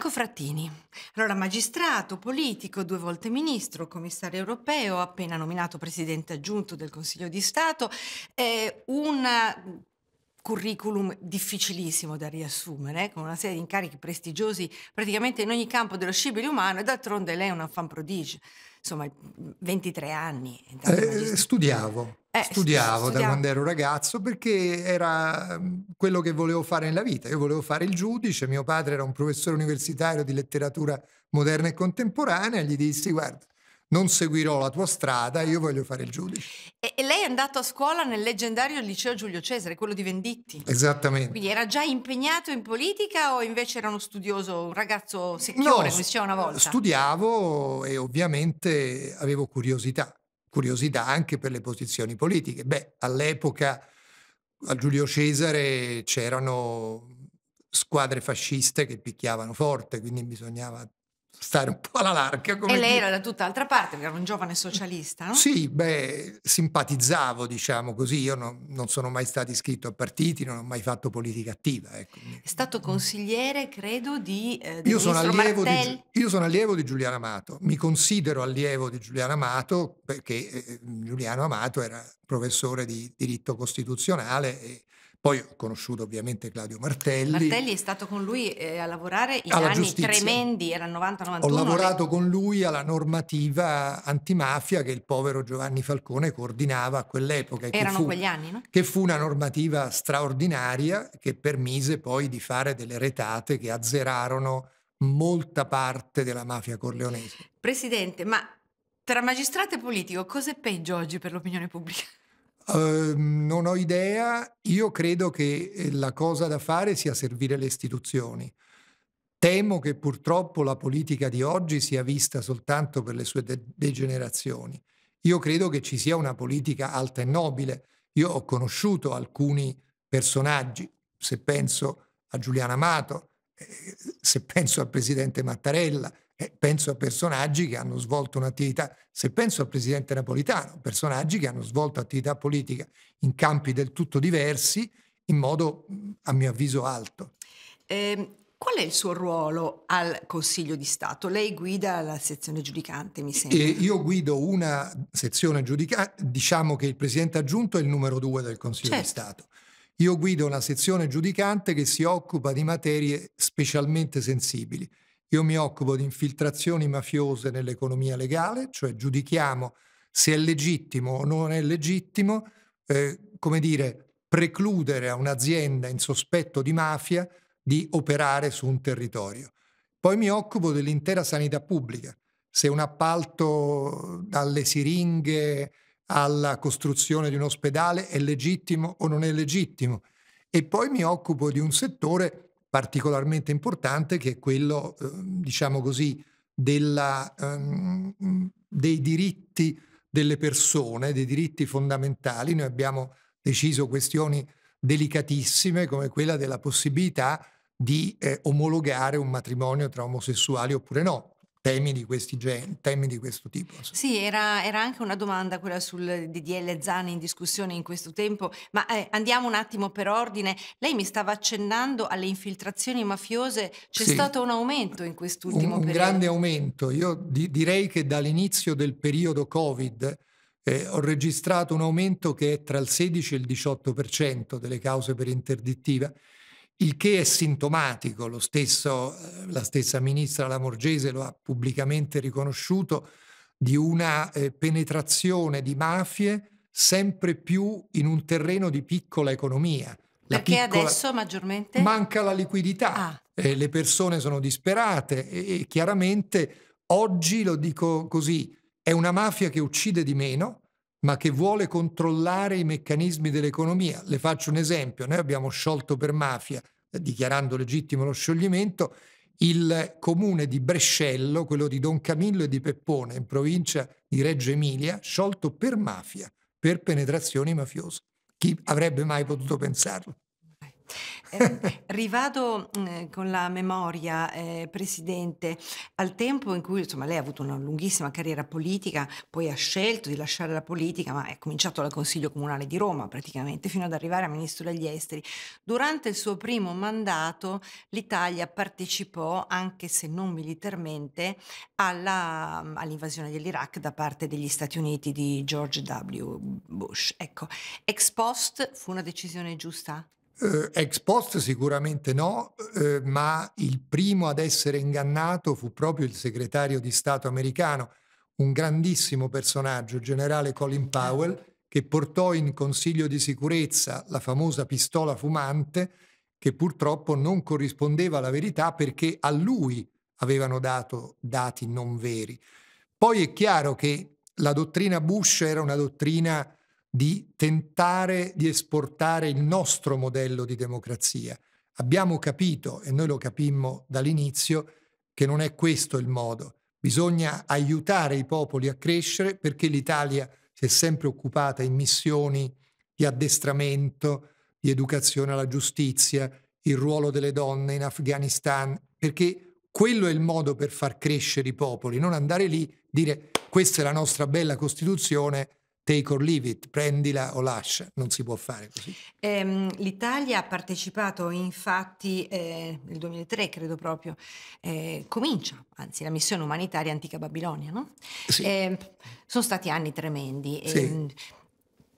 Franco Frattini. Allora, magistrato, politico, due volte ministro, commissario europeo, appena nominato presidente aggiunto del Consiglio di Stato, eh, un curriculum difficilissimo da riassumere, con una serie di incarichi prestigiosi praticamente in ogni campo dello scibile umano e d'altronde lei è una fan prodigio. Insomma, 23 anni. Eh, studiavo, eh, studiavo studiavo da quando ero ragazzo perché era mm, quello che volevo fare nella vita. Io volevo fare il giudice, mio padre era un professore universitario di letteratura moderna e contemporanea, gli dissi guarda, non seguirò la tua strada, io voglio fare il giudice. E, e, lei è andato a scuola nel leggendario liceo Giulio Cesare, quello di Venditti. Esattamente. Quindi era già impegnato in politica o invece era uno studioso, un ragazzo secchiore, no, come diceva una volta? Studiavo e ovviamente avevo curiosità curiosità anche per le posizioni politiche. Beh, all'epoca a Giulio Cesare c'erano squadre fasciste che picchiavano forte, quindi bisognava stare un po' alla larga. e lei era da tutt'altra parte, era un giovane socialista, no? Sì, beh, simpatizzavo, diciamo così. Io no, non sono mai stato iscritto a partiti, non ho mai fatto politica attiva. Ecco. È stato consigliere, credo, di eh, io, sono allievo di, io sono allievo di Giuliano Amato. Mi considero allievo di Giuliano Amato perché eh, Giuliano Amato era professore di diritto costituzionale e poi ho conosciuto ovviamente Claudio Martelli. Martelli è stato con lui eh, a lavorare in anni giustizia. tremendi, era 90-91. Ho lavorato con lui alla normativa antimafia che il povero Giovanni Falcone coordinava a quell'epoca. Erano fu, quegli anni, no? Che fu una normativa straordinaria che permise poi di fare delle retate che azzerarono molta parte della mafia corleonese. Presidente, ma tra magistrato e politico cos'è peggio oggi per l'opinione pubblica? Uh, non ho idea, io credo che eh, la cosa da fare sia servire le istituzioni. Temo che purtroppo la politica di oggi sia vista soltanto per le sue de- degenerazioni. Io credo che ci sia una politica alta e nobile. Io ho conosciuto alcuni personaggi, se penso a Giuliano Amato, eh, se penso al presidente Mattarella, eh, penso a personaggi che hanno svolto un'attività, se penso al presidente Napolitano, personaggi che hanno svolto attività politica in campi del tutto diversi, in modo, a mio avviso, alto. Eh, qual è il suo ruolo al Consiglio di Stato? Lei guida la sezione giudicante, mi sembra. E io guido una sezione giudicante, diciamo che il presidente aggiunto è il numero due del Consiglio certo. di Stato. Io guido una sezione giudicante che si occupa di materie specialmente sensibili io mi occupo di infiltrazioni mafiose nell'economia legale, cioè giudichiamo se è legittimo o non è legittimo, eh, come dire, precludere a un'azienda in sospetto di mafia di operare su un territorio. Poi mi occupo dell'intera sanità pubblica, se un appalto dalle siringhe alla costruzione di un ospedale è legittimo o non è legittimo. E poi mi occupo di un settore particolarmente importante che è quello, eh, diciamo così, della, um, dei diritti delle persone, dei diritti fondamentali. Noi abbiamo deciso questioni delicatissime come quella della possibilità di eh, omologare un matrimonio tra omosessuali oppure no temi di, gen- temi di questo tipo. Sì, era, era, anche una domanda quella sul DDL Zani in discussione in questo tempo, ma eh, andiamo un attimo per ordine. Lei mi stava accennando alle infiltrazioni mafiose, c'è sì. stato un aumento in quest'ultimo un, periodo? Un grande aumento, io di- direi che dall'inizio del periodo Covid eh, ho registrato un aumento che è tra il 16 e il 18% delle cause per interdittiva il che è sintomatico, stesso, eh, la stessa ministra Lamorgese lo ha pubblicamente riconosciuto, di una eh, penetrazione di mafie sempre più in un terreno di piccola economia. La Perché piccola... adesso maggiormente? Manca la liquidità, ah. eh, le persone sono disperate e, e chiaramente oggi, lo dico così, è una mafia che uccide di meno, ma che vuole controllare i meccanismi dell'economia. Le faccio un esempio, noi abbiamo sciolto per mafia, dichiarando legittimo lo scioglimento, il comune di Brescello, quello di Don Camillo e di Peppone, in provincia di Reggio Emilia, sciolto per mafia, per penetrazioni mafiose. Chi avrebbe mai potuto pensarlo? Eh, rivado eh, con la memoria, eh, Presidente, al tempo in cui insomma, lei ha avuto una lunghissima carriera politica, poi ha scelto di lasciare la politica, ma è cominciato dal Consiglio Comunale di Roma praticamente, fino ad arrivare a Ministro degli Esteri. Durante il suo primo mandato l'Italia partecipò, anche se non militarmente, alla, all'invasione dell'Iraq da parte degli Stati Uniti di George W. Bush. Ecco, ex post fu una decisione giusta? Eh, ex post sicuramente no, eh, ma il primo ad essere ingannato fu proprio il segretario di Stato americano, un grandissimo personaggio, il generale Colin Powell, che portò in Consiglio di sicurezza la famosa pistola fumante che purtroppo non corrispondeva alla verità perché a lui avevano dato dati non veri. Poi è chiaro che la dottrina Bush era una dottrina di tentare di esportare il nostro modello di democrazia. Abbiamo capito, e noi lo capimmo dall'inizio, che non è questo il modo. Bisogna aiutare i popoli a crescere perché l'Italia si è sempre occupata in missioni di addestramento, di educazione alla giustizia, il ruolo delle donne in Afghanistan, perché quello è il modo per far crescere i popoli, non andare lì, dire questa è la nostra bella Costituzione, take or leave it, prendila o lascia, non si può fare così. Ehm, L'Italia ha partecipato infatti eh, nel 2003, credo proprio, eh, comincia, anzi la missione umanitaria Antica Babilonia, no? Sì. Eh, sono stati anni tremendi. Sì.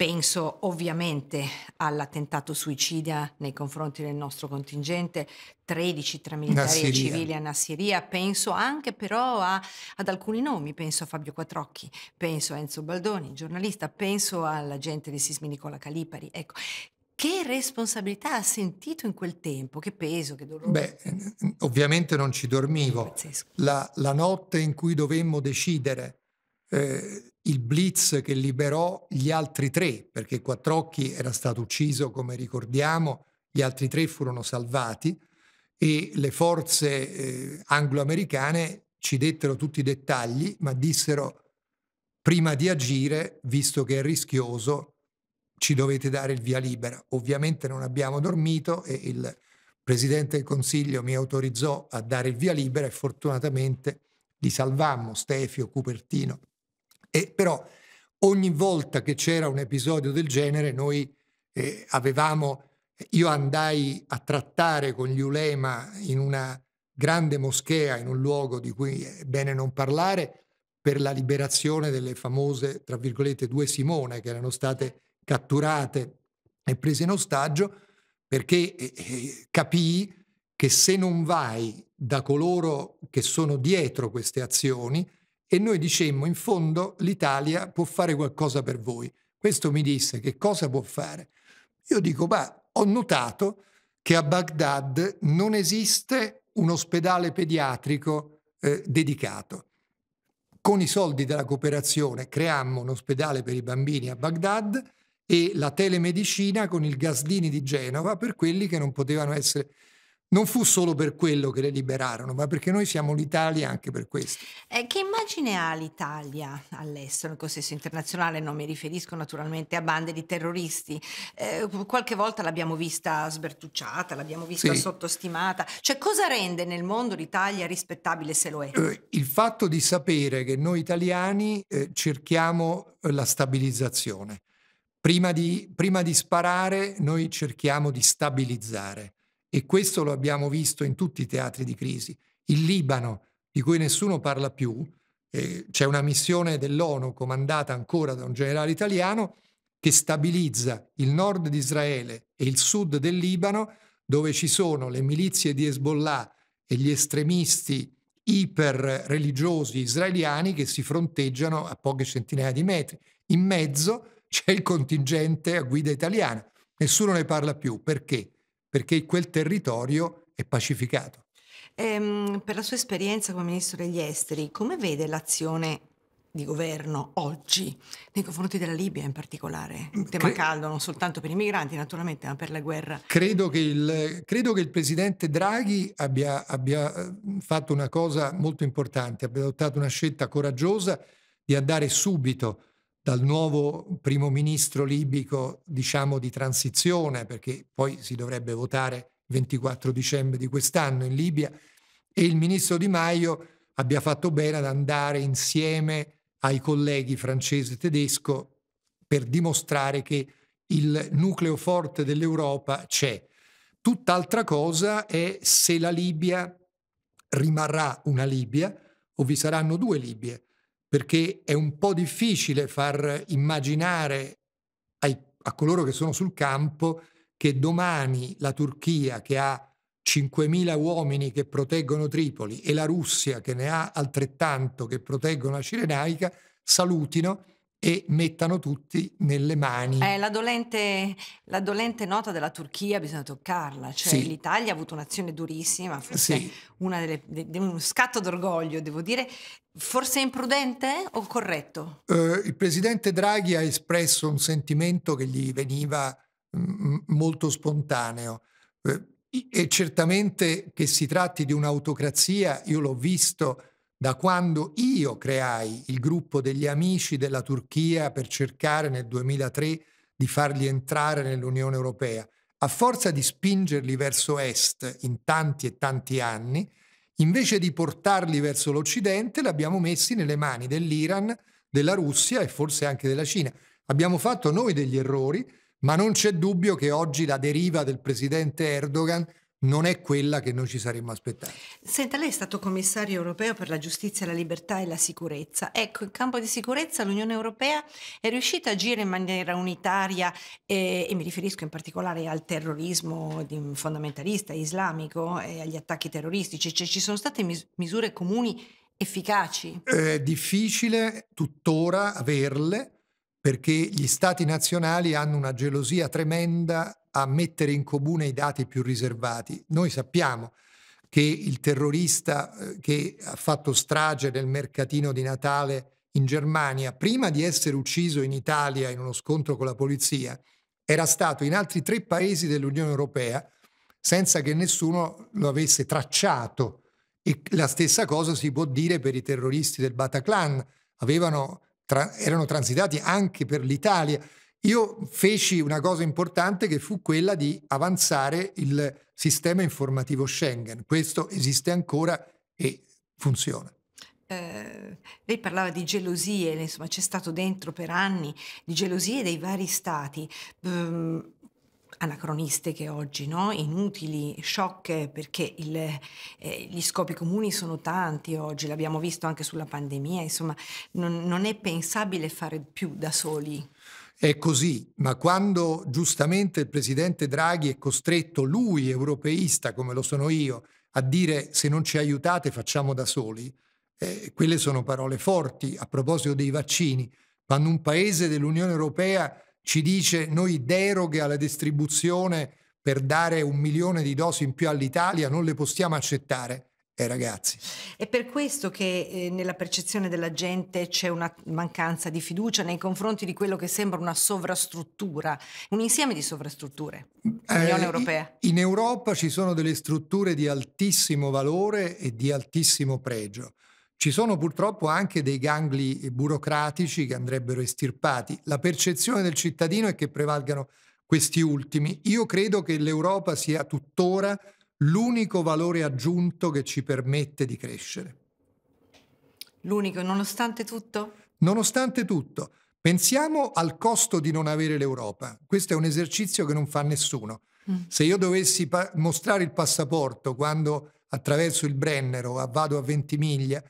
Penso ovviamente all'attentato suicida nei confronti del nostro contingente, 13 tra militari e civili a Nassiria, penso anche però a, ad alcuni nomi, penso a Fabio Quattrocchi, penso a Enzo Baldoni, giornalista, penso all'agente di Sismi Nicola Calipari. Ecco, che responsabilità ha sentito in quel tempo? Che peso, che dolore? Beh, ovviamente non ci dormivo. La, la notte in cui dovemmo decidere eh, il blitz che liberò gli altri tre, perché Quattrocchi era stato ucciso, come ricordiamo, gli altri tre furono salvati e le forze eh, anglo-americane ci dettero tutti i dettagli, ma dissero prima di agire, visto che è rischioso, ci dovete dare il via libera. Ovviamente non abbiamo dormito e il Presidente del Consiglio mi autorizzò a dare il via libera e fortunatamente li salvammo, Stefio, Cupertino e però ogni volta che c'era un episodio del genere noi eh, avevamo, io andai a trattare con gli ulema in una grande moschea, in un luogo di cui è bene non parlare, per la liberazione delle famose, tra virgolette, due Simone che erano state catturate e prese in ostaggio, perché eh, eh capii che se non vai da coloro che sono dietro queste azioni, e noi dicemmo in fondo l'Italia può fare qualcosa per voi. Questo mi disse che cosa può fare. Io dico, ma ho notato che a Baghdad non esiste un ospedale pediatrico eh, dedicato. Con i soldi della cooperazione creammo un ospedale per i bambini a Baghdad e la telemedicina con il Gaslini di Genova per quelli che non potevano essere non fu solo per quello che le liberarono, ma perché noi siamo l'Italia anche per questo. Eh, che immagine ha l'Italia all'estero, nel contesto internazionale? Non mi riferisco naturalmente a bande di terroristi. Eh, qualche volta l'abbiamo vista sbertucciata, l'abbiamo vista sì. sottostimata. Cioè, cosa rende nel mondo l'Italia rispettabile se lo è? Eh, il fatto di sapere che noi italiani eh, cerchiamo la stabilizzazione. Prima di, prima di sparare, noi cerchiamo di stabilizzare e questo lo abbiamo visto in tutti i teatri di crisi. Il Libano, di cui nessuno parla più, eh, c'è una missione dell'ONU comandata ancora da un generale italiano che stabilizza il nord di Israele e il sud del Libano, dove ci sono le milizie di Hezbollah e gli estremisti iper religiosi israeliani che si fronteggiano a poche centinaia di metri. In mezzo c'è il contingente a guida italiana. Nessuno ne parla più. Perché? Perché quel territorio è pacificato. Ehm, per la sua esperienza come ministro degli esteri, come vede l'azione di governo oggi nei confronti della Libia in particolare? Un tema Cre- caldo non soltanto per i migranti naturalmente, ma per la guerra. Credo che il, credo che il presidente Draghi abbia, abbia eh, fatto una cosa molto importante, abbia adottato una scelta coraggiosa di andare subito dal nuovo primo ministro libico, diciamo di transizione, perché poi si dovrebbe votare il 24 dicembre di quest'anno in Libia, e il ministro Di Maio abbia fatto bene ad andare insieme ai colleghi francese e tedesco per dimostrare che il nucleo forte dell'Europa c'è. Tutt'altra cosa è se la Libia rimarrà una Libia o vi saranno due Libie, perché è un po' difficile far immaginare ai, a coloro che sono sul campo che domani la Turchia, che ha 5.000 uomini che proteggono Tripoli e la Russia che ne ha altrettanto che proteggono la Cirenaica salutino e mettano tutti nelle mani. Eh, la, dolente, la, dolente, nota della Turchia bisogna toccarla, cioè sì. l'Italia ha avuto un'azione durissima, forse sì. una delle, de, de, un scatto d'orgoglio, devo dire. Forse imprudente o corretto? Uh, il presidente Draghi ha espresso un sentimento che gli veniva m- molto spontaneo. Uh, e certamente che si tratti di un'autocrazia, io l'ho visto da quando io creai il gruppo degli amici della Turchia per cercare nel 2003 di farli entrare nell'Unione Europea. A forza di spingerli verso est in tanti e tanti anni, invece di portarli verso l'Occidente, li abbiamo messi nelle mani dell'Iran, della Russia e forse anche della Cina. Abbiamo fatto noi degli errori, ma non c'è dubbio che oggi la deriva del presidente Erdogan non è quella che noi ci saremmo aspettati. Senta, lei è stato commissario europeo per la giustizia, la libertà e la sicurezza. Ecco, in campo di sicurezza l'Unione Europea è riuscita a agire in maniera unitaria e, e mi riferisco in particolare al terrorismo fondamentalista islamico e agli attacchi terroristici. Cioè, ci sono state mis- misure comuni efficaci? È difficile tuttora averle perché gli stati nazionali hanno una gelosia tremenda a mettere in comune i dati più riservati. Noi sappiamo che il terrorista eh, che ha fatto strage nel mercatino di Natale in Germania, prima di essere ucciso in Italia in uno scontro con la polizia, era stato in altri tre paesi dell'Unione Europea senza che nessuno lo avesse tracciato. E la stessa cosa si può dire per i terroristi del Bataclan. Avevano tra, erano transitati anche per l'Italia. Io feci una cosa importante che fu quella di avanzare il sistema informativo Schengen. Questo esiste ancora e funziona. Eh, lei parlava di gelosie, insomma c'è stato dentro per anni di gelosie dei vari stati. Um, anacronistiche oggi, no? inutili, sciocche, perché il, eh, gli scopi comuni sono tanti oggi, l'abbiamo visto anche sulla pandemia, insomma non, non è pensabile fare più da soli. È così, ma quando giustamente il presidente Draghi è costretto, lui europeista come lo sono io, a dire se non ci aiutate facciamo da soli, eh, quelle sono parole forti a proposito dei vaccini. Quando un paese dell'Unione Europea ci dice noi deroghe alla distribuzione per dare un milione di dosi in più all'Italia non le possiamo accettare. Eh, ragazzi. È per questo che eh, nella percezione della gente c'è una mancanza di fiducia nei confronti di quello che sembra una sovrastruttura, un insieme di sovrastrutture, l'Unione eh, Europea. In Europa ci sono delle strutture di altissimo valore e di altissimo pregio. Ci sono purtroppo anche dei gangli burocratici che andrebbero estirpati. La percezione del cittadino è che prevalgano questi ultimi. Io credo che l'Europa sia tuttora l'unico valore aggiunto che ci permette di crescere. L'unico, nonostante tutto? Nonostante tutto. Pensiamo al costo di non avere l'Europa. Questo è un esercizio che non fa nessuno. Mm. Se io dovessi mostrare il passaporto quando attraverso il Brennero vado a Ventimiglia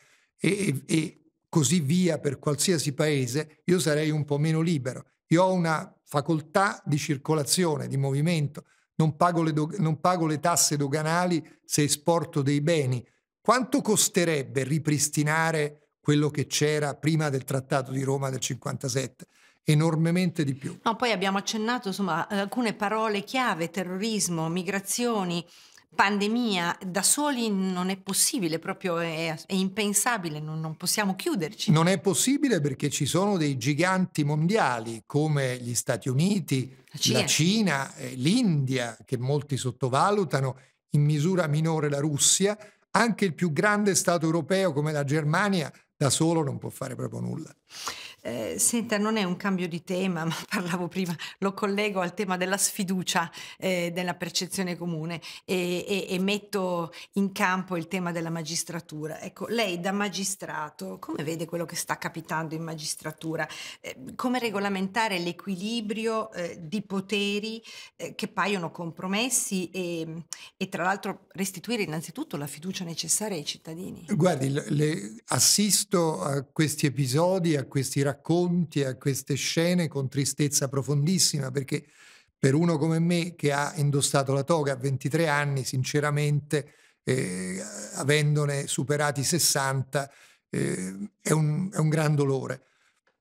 e, e, così via per qualsiasi paese, io sarei un po' meno libero. Io ho una facoltà di circolazione, di movimento, non pago le, do- non pago le tasse doganali se esporto dei beni. Quanto costerebbe ripristinare quello che c'era prima del Trattato di Roma del 57? enormemente di più. No, poi abbiamo accennato insomma alcune parole chiave, terrorismo, migrazioni, pandemia da soli non è possibile, proprio è, è impensabile, non, non, possiamo chiuderci. Non è possibile perché ci sono dei giganti mondiali come gli Stati Uniti, la Cina, la Cina l'India, che molti sottovalutano, in misura minore la Russia, anche il più grande Stato europeo come la Germania da solo non può fare proprio nulla. Eh, senta, non è un cambio di tema, ma parlavo prima, lo collego al tema della sfiducia eh, della percezione comune e, e, e, metto in campo il tema della magistratura. Ecco, lei da magistrato, come vede quello che sta capitando in magistratura? Eh, come regolamentare l'equilibrio eh, di poteri eh, che paiono compromessi e, e, tra l'altro restituire innanzitutto la fiducia necessaria ai cittadini? Guardi, le, assisto a questi episodi, a questi racconti racconti, a queste scene con tristezza profondissima, perché per uno come me che ha indossato la toga a 23 anni, sinceramente, eh, avendone superati 60, eh, è, un, è un gran dolore.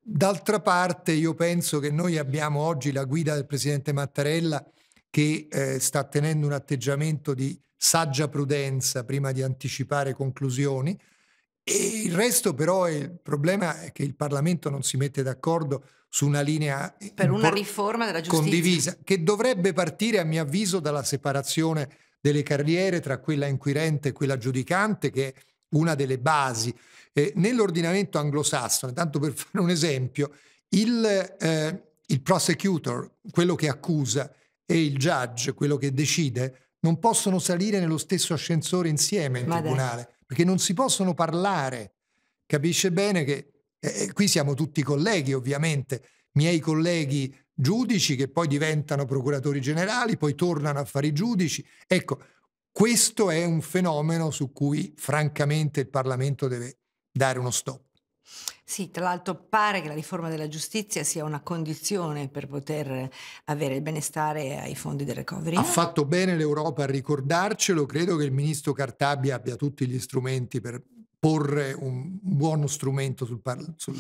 D'altra parte io penso che noi abbiamo oggi la guida del Presidente Mattarella che eh, sta tenendo un atteggiamento di saggia prudenza prima di anticipare conclusioni, e il resto però il problema è che il Parlamento non si mette d'accordo su una linea per una riforma della giustizia condivisa che dovrebbe partire a mio avviso dalla separazione delle carriere tra quella inquirente e quella giudicante che è una delle basi. Eh, nell'ordinamento anglosassone, tanto per fare un esempio, il, eh, il prosecutor, quello che accusa, e il judge, quello che decide, non possono salire nello stesso ascensore insieme in Ma tribunale. Dai perché non si possono parlare. Capisce bene che eh, qui siamo tutti colleghi, ovviamente, miei colleghi giudici che poi diventano procuratori generali, poi tornano a fare i giudici. Ecco, questo è un fenomeno su cui francamente il Parlamento deve dare uno stop. Sì, tra l'altro pare che la riforma della giustizia sia una condizione per poter avere il benestare ai fondi del recovery. Ha fatto bene l'Europa a ricordarcelo, credo che il ministro Cartabia abbia tutti gli strumenti per porre un buono strumento sul, par- sul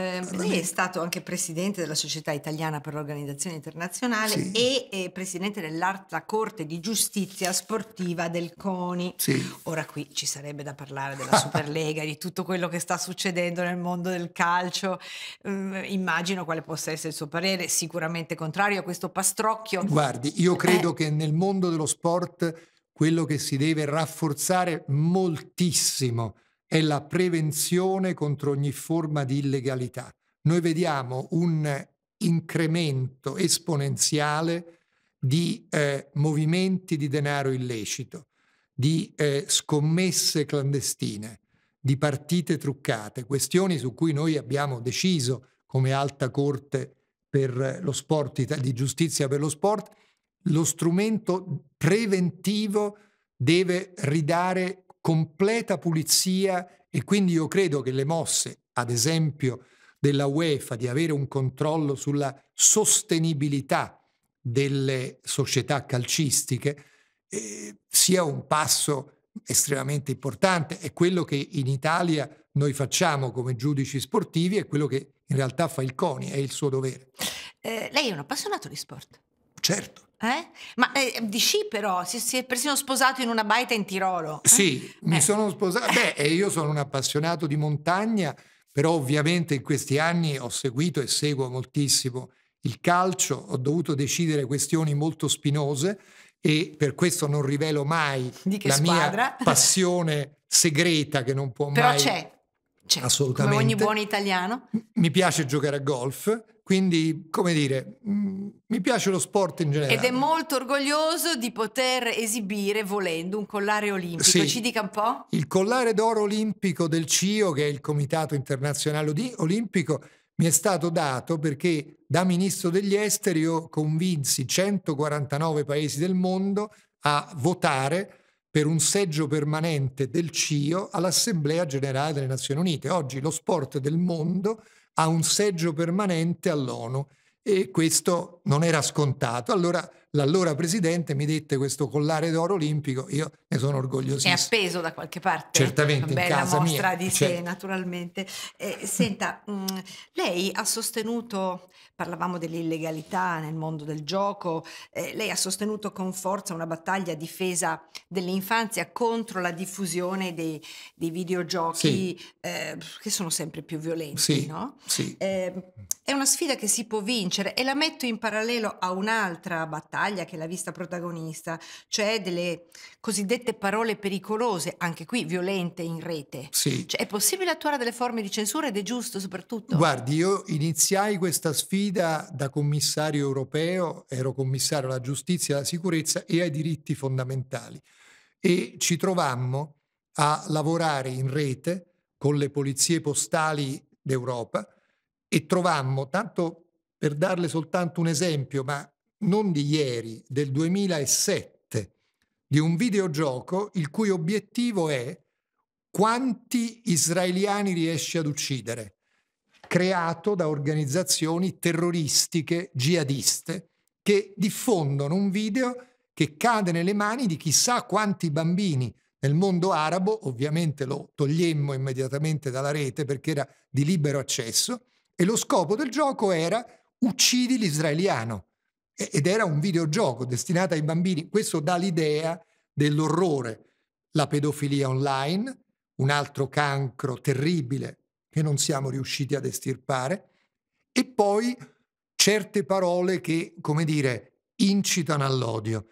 eh, lei è stato anche presidente della Società Italiana per l'Organizzazione Internazionale sì. e eh, presidente dell'Alta Corte di Giustizia Sportiva del CONI. Sì. Ora qui ci sarebbe da parlare della Superlega, di tutto quello che sta succedendo nel mondo del calcio. Mm, immagino quale possa essere il suo parere, sicuramente contrario a questo pastrocchio. Guardi, io credo eh. che nel mondo dello sport quello che si deve rafforzare moltissimo è la prevenzione contro ogni forma di illegalità. Noi vediamo un incremento esponenziale di eh, movimenti di denaro illecito, di eh, scommesse clandestine, di partite truccate, questioni su cui noi abbiamo deciso come alta corte per lo sport, di giustizia per lo sport, lo strumento preventivo deve ridare completa pulizia e quindi io credo che le mosse, ad esempio della UEFA, di avere un controllo sulla sostenibilità delle società calcistiche, eh, sia un passo estremamente importante. È quello che in Italia noi facciamo come giudici sportivi, è quello che in realtà fa il CONI, è il suo dovere. Eh, lei è un appassionato di sport? Certo. Eh? Ma eh, di sci però, si, si, è persino sposato in una baita in Tirolo. Eh? Sì, mi eh. sono sposato. Beh, io sono un appassionato di montagna, però ovviamente in questi anni ho seguito e seguo moltissimo il calcio, ho dovuto decidere questioni molto spinose e per questo non rivelo mai la squadra? mia passione segreta che non può però mai... Però c'è. C'è, Assolutamente. Come ogni buon italiano. Mi piace giocare a golf, quindi, come dire, mi piace lo sport in generale. Ed è molto orgoglioso di poter esibire, volendo, un collare olimpico. Sì. Ci dica un po'? Il collare d'oro olimpico del CIO, che è il Comitato Internazionale Olimpico, mi è stato dato perché da ministro degli esteri io convinsi 149 paesi del mondo a votare per un seggio permanente del CIO all'Assemblea Generale delle Nazioni Unite. Oggi lo sport del mondo ha un seggio permanente all'ONU e questo non era scontato. Allora l'allora presidente mi dette questo collare d'oro olimpico, io ne sono orgogliosissimo. È appeso da qualche parte? Certamente, Una in casa mostra mia. di certo. sé, naturalmente. Eh, senta, mh, mm, lei ha sostenuto, parlavamo dell'illegalità nel mondo del gioco, eh, lei ha sostenuto con forza una battaglia a difesa dell'infanzia contro la diffusione dei, dei videogiochi sì. eh, che sono sempre più violenti, sì, no? Sì. Eh, è una sfida che si può vincere e la metto in parallelo a un'altra battaglia che l'ha vista protagonista, cioè delle cosiddette parole pericolose, anche qui violente in rete. Sì. Cioè, è possibile attuare delle forme di censura ed è giusto soprattutto? Guardi, io iniziai questa sfida da commissario europeo, ero commissario alla giustizia alla sicurezza e ai diritti fondamentali e ci trovammo a lavorare in rete con le polizie postali d'Europa e trovammo, tanto per darle soltanto un esempio, ma non di ieri, del 2007, di un videogioco il cui obiettivo è quanti israeliani riesce ad uccidere, creato da organizzazioni terroristiche jihadiste che diffondono un video che cade nelle mani di chissà quanti bambini nel mondo arabo, ovviamente lo togliemmo immediatamente dalla rete perché era di libero accesso, e lo scopo del gioco era uccidi l'israeliano. Ed era un videogioco destinato ai bambini. Questo dà l'idea dell'orrore. La pedofilia online, un altro cancro terribile che non siamo riusciti ad estirpare, e poi certe parole che, come dire, incitano all'odio.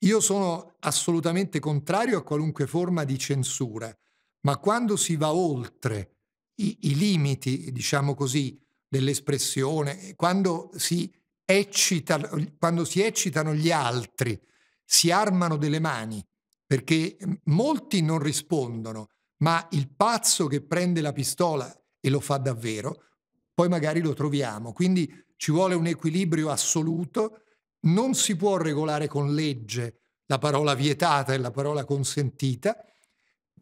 Io sono assolutamente contrario a qualunque forma di censura, ma quando si va oltre i, i limiti, diciamo così, dell'espressione, quando si, eccita, quando si eccitano gli altri, si armano delle mani, perché molti non rispondono, ma il pazzo che prende la pistola e lo fa davvero, poi magari lo troviamo. Quindi ci vuole un equilibrio assoluto, non si può regolare con legge la parola vietata e la parola consentita.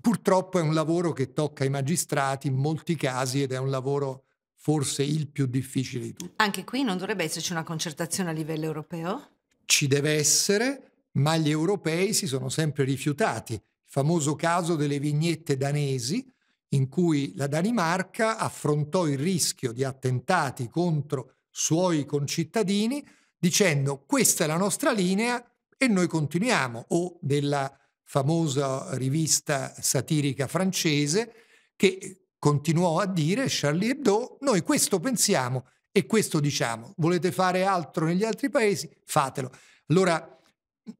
Purtroppo è un lavoro che tocca ai magistrati in molti casi ed è un lavoro forse il più difficile di tutti. Anche qui non dovrebbe esserci una concertazione a livello europeo? Ci deve essere, ma gli europei si sono sempre rifiutati. Il famoso caso delle vignette danesi, in cui la Danimarca affrontò il rischio di attentati contro suoi concittadini dicendo questa è la nostra linea e noi continuiamo, o della famosa rivista satirica francese che continuò a dire Charlie Hebdo, noi questo pensiamo e questo diciamo, volete fare altro negli altri paesi? Fatelo. Allora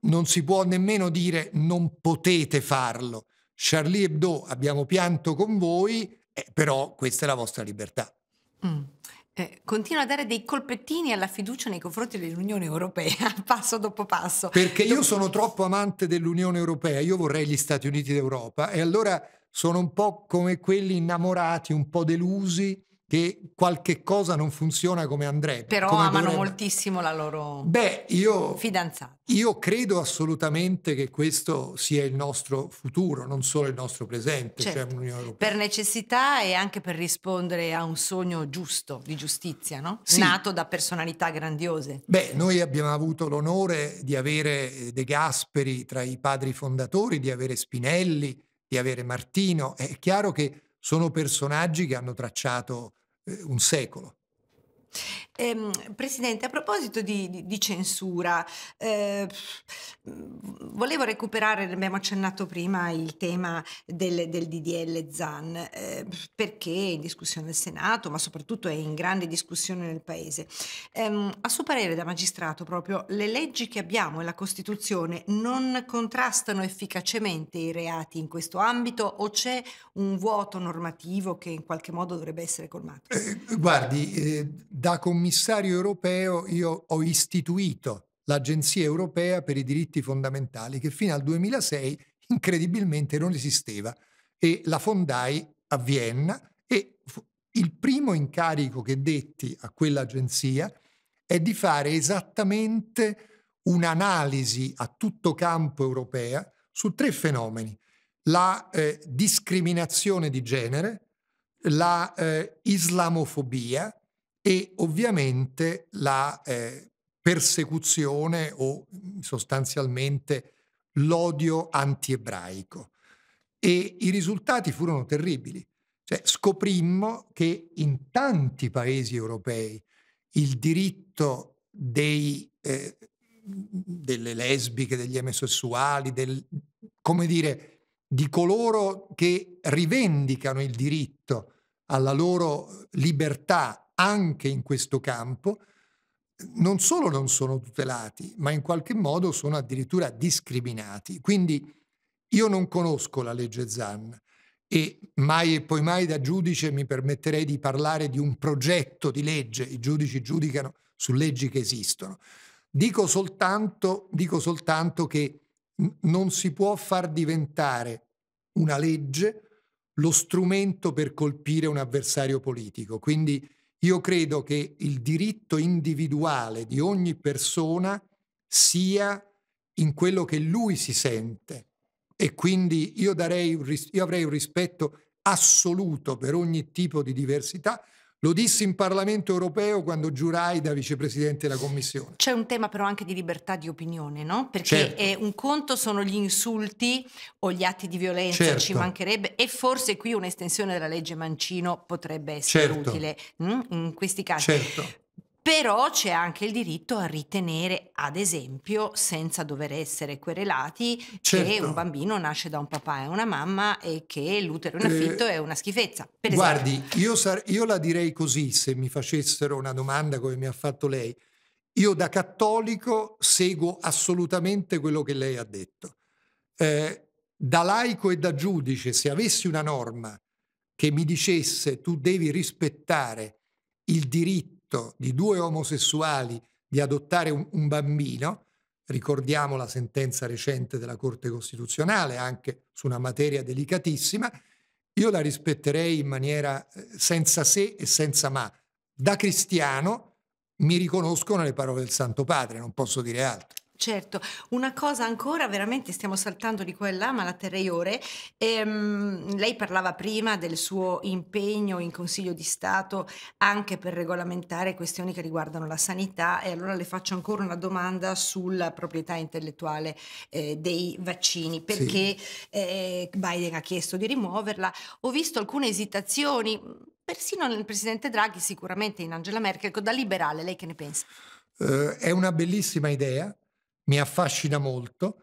non si può nemmeno dire non potete farlo. Charlie Hebdo abbiamo pianto con voi, eh, però questa è la vostra libertà. Mm. Eh, continua a dare dei colpettini alla fiducia nei confronti dell'Unione Europea, passo dopo passo. Perché io sono troppo amante dell'Unione Europea, io vorrei gli Stati Uniti d'Europa e allora sono un po' come quelli innamorati, un po' delusi che qualche cosa non funziona come andrebbe. Però come amano dovrebbe. moltissimo la loro Beh, io, fidanzata. io credo assolutamente che questo sia il nostro futuro, non solo il nostro presente, Certo. cioè l'Unione Europea. Per necessità e anche per rispondere a un sogno giusto di giustizia, no? Sì. Nato da personalità grandiose. Beh, noi abbiamo avuto l'onore di avere De Gasperi tra i padri fondatori, di avere Spinelli, di avere Martino. È chiaro che sono personaggi che hanno tracciato eh, un secolo. Ehm, Presidente, a proposito di, di- di censura, eh, volevo recuperare, abbiamo accennato prima, il tema del, del DDL ZAN, eh, perché è in discussione al Senato, ma soprattutto è in grande discussione nel Paese. Ehm, a suo parere da magistrato proprio, le leggi che abbiamo e la Costituzione non contrastano efficacemente i reati in questo ambito o c'è un vuoto normativo che in qualche modo dovrebbe essere colmato? Eh, guardi, eh, da commissario europeo io ho istituito l'Agenzia europea per i diritti fondamentali che fino al 2006 incredibilmente non esisteva e la fondai a Vienna e il primo incarico che detti a quell'agenzia è di fare esattamente un'analisi a tutto campo europea su tre fenomeni. La eh, discriminazione di genere, la eh, islamofobia e ovviamente la eh, persecuzione o mh, sostanzialmente l'odio anti-ebraico. E i risultati furono terribili. Cioè, scoprimmo che in tanti paesi europei il diritto dei, eh, delle lesbiche, degli omosessuali, del, come dire, di coloro che rivendicano il diritto alla loro libertà anche in questo campo, non solo non sono tutelati, ma in qualche modo sono addirittura discriminati. Quindi io non conosco la legge Zan e mai e poi mai da giudice mi permetterei di parlare di un progetto di legge. I giudici giudicano su leggi che esistono. Dico soltanto, dico soltanto che non si può far diventare una legge lo strumento per colpire un avversario politico. Quindi io credo che il diritto individuale di ogni persona sia in quello che lui si sente. E quindi io, darei io avrei un rispetto assoluto per ogni tipo di diversità lo dissi in Parlamento europeo quando giurai da vicepresidente della Commissione. C'è un tema però anche di libertà di opinione, no? Perché certo. un conto sono gli insulti o gli atti di violenza, certo. ci mancherebbe, e forse qui un'estensione della legge Mancino potrebbe essere certo. utile mh? in questi casi. Certo. Però c'è anche il diritto a ritenere, ad esempio, senza dover essere querelati, certo. che un bambino nasce da un papà e una mamma e che l'utero in affitto eh, è una schifezza. guardi, io, io la direi così se mi facessero una domanda come mi ha fatto lei. Io da cattolico seguo assolutamente quello che lei ha detto. Eh, da laico e da giudice, se avessi una norma che mi dicesse tu devi rispettare il diritto diritto di due omosessuali di adottare un, un bambino, ricordiamo la sentenza recente della Corte Costituzionale anche su una materia delicatissima, io la rispetterei in maniera eh, senza se e senza ma. Da cristiano mi riconoscono le parole del Santo Padre, non posso dire altro. Certo, una cosa ancora, veramente stiamo saltando di qua e là, ma la terrei ore. Ehm, lei parlava prima del suo impegno in Consiglio di Stato anche per regolamentare questioni che riguardano la sanità e allora le faccio ancora una domanda sulla proprietà intellettuale eh, dei vaccini, perché sì. eh, Biden ha chiesto di rimuoverla. Ho visto alcune esitazioni, persino nel presidente Draghi, sicuramente in Angela Merkel, da liberale, lei che ne pensa? Uh, è una bellissima idea mi affascina molto.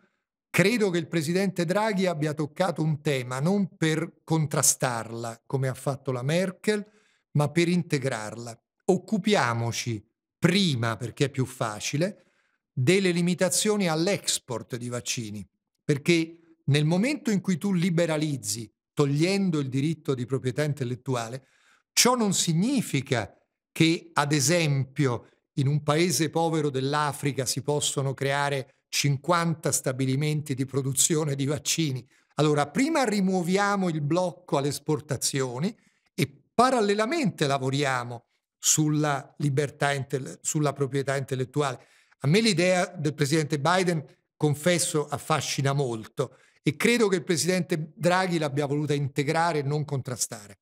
Credo che il presidente Draghi abbia toccato un tema non per contrastarla, come ha fatto la Merkel, ma per integrarla. Occupiamoci prima, perché è più facile, delle limitazioni all'export di vaccini, perché nel momento in cui tu liberalizzi, togliendo il diritto di proprietà intellettuale, ciò non significa che, ad esempio, in un paese povero dell'Africa si possono creare 50 stabilimenti di produzione di vaccini. Allora, prima rimuoviamo il blocco alle esportazioni e parallelamente lavoriamo sulla libertà, sulla proprietà intellettuale. A me l'idea del presidente Biden, confesso, affascina molto e credo che il presidente Draghi l'abbia voluta integrare e non contrastare.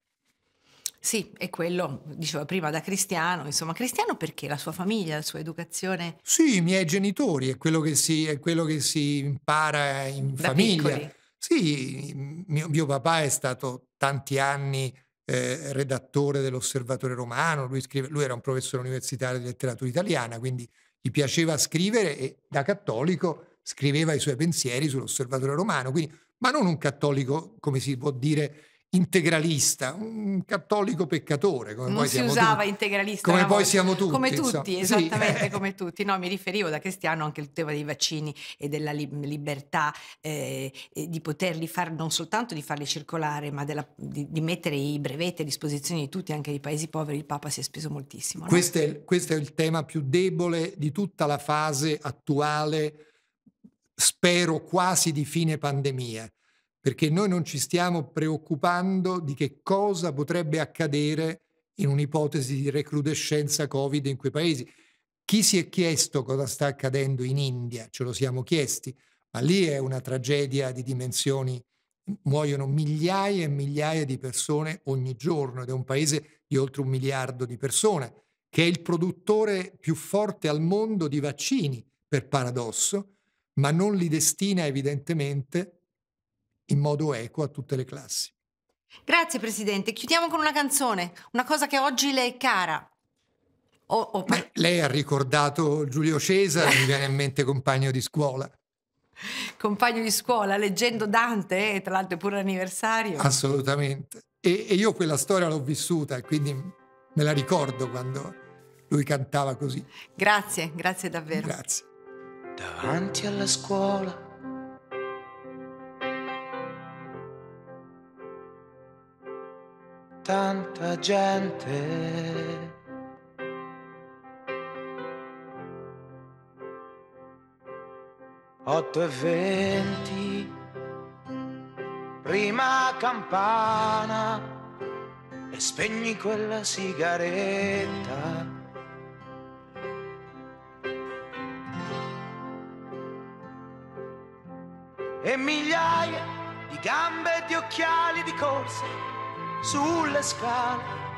Sì, è quello, diceva prima, da cristiano, insomma, cristiano perché la sua famiglia, la sua educazione? Sì, i miei genitori, è quello che si, è quello che si impara in da famiglia. Piccoli. Sì, mio, mio, papà è stato tanti anni eh, redattore dell'Osservatore Romano, lui, scrive, lui era un professore universitario di letteratura italiana, quindi gli piaceva scrivere e da cattolico scriveva i suoi pensieri sull'Osservatore Romano, quindi, ma non un cattolico, come si può dire, integralista, un cattolico peccatore. Come non poi si usava tutti. integralista. Come poi siamo tutti. Come tutti, insomma. esattamente sì. come tutti. No, mi riferivo da cristiano anche al tema dei vaccini e della libertà eh, di poterli fare, non soltanto di farli circolare, ma della, di, di, mettere i brevetti a disposizione di tutti, anche dei paesi poveri. Il Papa si è speso moltissimo. No? Questo, è, questo è il tema più debole di tutta la fase attuale, spero quasi di fine pandemia perché noi non ci stiamo preoccupando di che cosa potrebbe accadere in un'ipotesi di recrudescenza Covid in quei paesi. Chi si è chiesto cosa sta accadendo in India? Ce lo siamo chiesti, ma lì è una tragedia di dimensioni, muoiono migliaia e migliaia di persone ogni giorno ed è un paese di oltre un miliardo di persone, che è il produttore più forte al mondo di vaccini, per paradosso, ma non li destina evidentemente in modo equo a tutte le classi. Grazie Presidente, chiudiamo con una canzone, una cosa che oggi le è cara. O, o... Beh, lei ha ricordato Giulio Cesare, mi viene in mente compagno di scuola. Compagno di scuola, leggendo Dante, eh, tra l'altro è pure l'anniversario. Assolutamente. E, e io quella storia l'ho vissuta e quindi me la ricordo quando lui cantava così. Grazie, grazie davvero. Grazie. Davanti alla scuola. Tanta gente. Otto e venti, prima campana e spegni quella sigaretta. E migliaia di gambe e di occhiali di corsa sulle scale